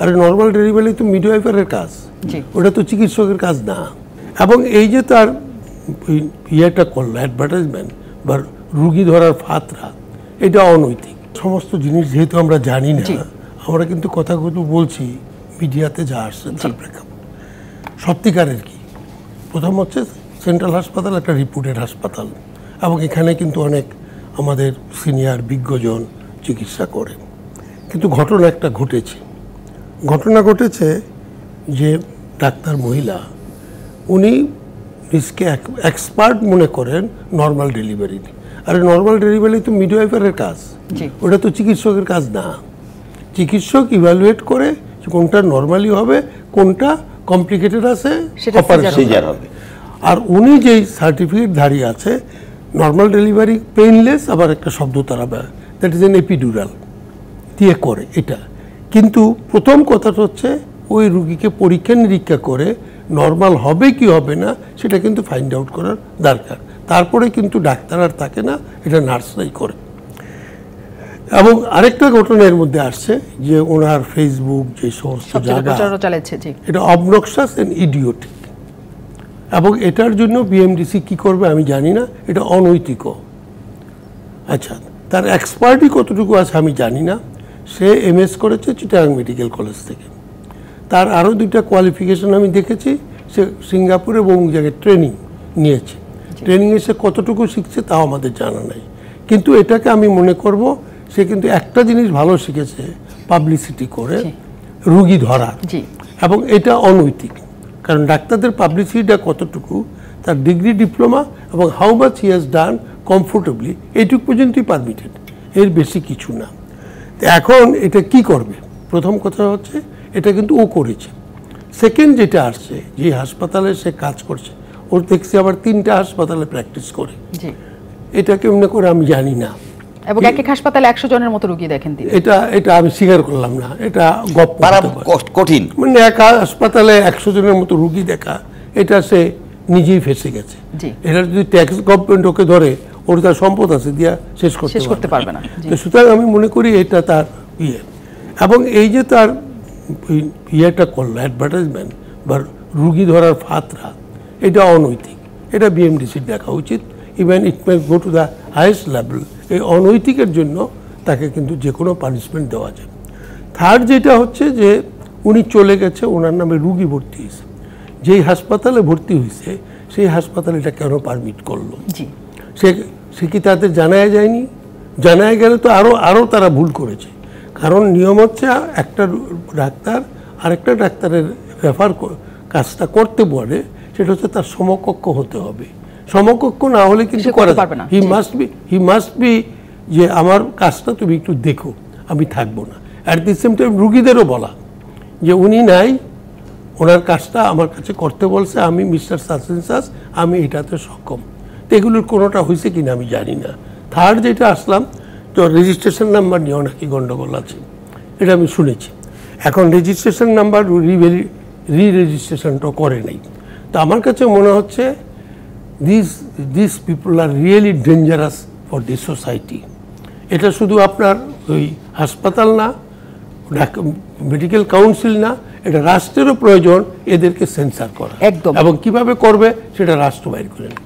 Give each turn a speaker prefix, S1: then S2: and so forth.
S1: আরে normal delivery তো মিডওয়াইফারের কাজ। ওটা তো চিকিৎসকের কাজ না। এবং এই যে তার ইয়েটা করল অ্যাডভার্টাইজমেন্ট বা রুগী ধরার ফাতরা এটা অনৈতিক। সমস্ত জিনিস যেহেতু আমরা জানি না আমরা কিন্তু কথাগুলো বলছি মিডিয়াতে যা আসছে তার প্রেক্ষাপট। সত্যিকারের কি? প্রথম হচ্ছে সেন্ট্রাল হাসপাতাল একটা রিপুটেড হাসপাতাল। এবং এখানে কিন্তু অনেক আমাদের সিনিয়র বিজ্ঞজন চিকিৎসা করেন। কিন্তু ঘটনা একটা ঘটেছে। ঘটনা ঘটেছে যে ডাক্তার মহিলা উনি নিজকে এক্সপার্ট মনে করেন নর্মাল ডেলিভারি। আরে নর্মাল ডেলিভারি তো মিডওয়াইফারের কাজ। ওটা তো চিকিৎসকের কাজ না। চিকিৎসক ইভ্যালুয়েট করে কোনটা নর্মালি হবে কোনটা কমপ্লিকেটেড আছে
S2: হবে।
S1: আর উনি যেই সার্টিফিকেট ধারী আছে নর্মাল ডেলিভারি পেইনলেস আবার একটা শব্দ তারা দ্যাট ইজ এন এপিডুরাল দিয়ে করে এটা। কিন্তু প্রথম কথাটা হচ্ছে ওই রুগীকে পরীক্ষা নিরীক্ষা করে নর্মাল হবে কি হবে না সেটা কিন্তু ফাইন্ড আউট করার দরকার। তারপরে কিন্তু ডাক্তার আর থাকে না এটা নার্সরাই করে। এবং আরেকটা ঘটনা এর মধ্যে আসছে যে ওনার ফেসবুক যে সমস্ত জায়গা এটা অবনক্সাস এন্ড ইডিওটিক এবং এটার জন্য বিএমডিসি কি করবে আমি জানি না এটা অনৈতিকও। আচ্ছা তার এক্সপার্টই কতটুকু আছে আমি জানি না। সে এমএস করেছে চিটাগাং মেডিকেল কলেজ থেকে। তার আরও দুইটা কোয়ালিফিকেশন আমি দেখেছি সে সিঙ্গাপুরে বহু জায়গায় ট্রেনিং নিয়েছে। ট্রেনিংয়ে সে কতটুকু শিখছে তাও আমাদের জানা নাই। কিন্তু এটাকে আমি মনে করব সে কিন্তু একটা জিনিস ভালো শিখেছে পাবলিসিটি করে রুগী ধরা এবং এটা অনৈতিক কারণ ডাক্তারদের পাবলিসিটিটা কতটুকু তার ডিগ্রি ডিপ্লোমা এবং how much he has done comfortably এইটুকু পর্যন্তই পারমিটেড এর বেশি কিছু না। এখন এটা কি করবে? প্রথম কথা হচ্ছে এটা কিন্তু ও করেছে। সেকেন্ড যেটা আসছে যে হাসপাতালে সে কাজ করছে ওর দেখছি আবার তিনটা হাসপাতালে প্র্যাকটিস করে।
S3: জি।
S1: এটা কেমনে করে আমি জানি না।
S3: এবং এক এক হাসপাতালে একশো জনের মতো রুগী দেখেন তিনি।
S1: এটা এটা আমি স্বীকার করলাম না এটা হতে
S2: কঠিন।
S1: মানে এক হাসপাতালে একশো জনের মতো রুগী দেখা এটা সে নিজেই ফেসে গেছে। এটা যদি ট্যাক্স গভর্নমেন্ট ওকে ধরে ওর তার সম্পদ আছে দিয়া শেষ করতে
S3: শেষ করতে পারবে না,
S1: তো সুতরাং আমি মনে করি এটা তার ইয়ে। এবং এই যে তার ইয়েটা করল অ্যাডভার্টাইজমেন্ট বা রুগী ধরার ফাতরা এটা অনৈতিক। এটা বিএমডিসির দেখা উচিত। Even it may go to the highest level এই অনৈতিকের জন্য তাকে কিন্তু যে কোনো পানিশমেন্ট দেওয়া যায়। থার্ড যেটা হচ্ছে যে উনি চলে গেছে ওনার নামে রুগী ভর্তি হয়েছে। যেই হাসপাতালে ভর্তি হয়েছে সেই হাসপাতালে এটা কেন পারমিট করল? সে সে কি তাদের জানায় যায়নি? জানায় গেলে তো আরও আরও তারা ভুল করেছে। কারণ নিয়ম হচ্ছে একটা ডাক্তার আরেকটা ডাক্তারের রেফার কাজটা করতে পারে সেটা হচ্ছে তার সমকক্ষ হতে হবে। সমকক্ষ না হলে কিন্তু করা
S3: পারবে না,
S1: he must be he must be যে আমার কাজটা তুমি একটু দেখো আমি থাকব না। অ্যাট দি সেম টাইম রুগীদেরও বলা যে উনি নাই ওনার কাজটা আমার কাছে করতে বলছে আমি মিস্টার সাসেন্সাস আমি এটাতে সক্ষম। এগুলোর কোনোটা হয়েছে কিনা আমি জানি না। থার্ড যেটা আসলাম তো রেজিস্ট্রেশন নাম্বার নিয়ে নাকি গণ্ডগোল আছে। এটা আমি শুনেছি। এখন রেজিস্ট্রেশন নাম্বার রিভেরি রি রেজিস্ট্রেশনটা করে নাই। তো আমার কাছে মনে হচ্ছে this this people are really dangerous for this society এটা শুধু আপনার ওই হাসপাতাল না মেডিকেল কাউন্সিল না এটা রাষ্ট্রেরও প্রয়োজন এদেরকে সেন্সার করা।
S3: একদম।
S1: এবং কীভাবে করবে সেটা রাষ্ট্র বাইর করে নেবে।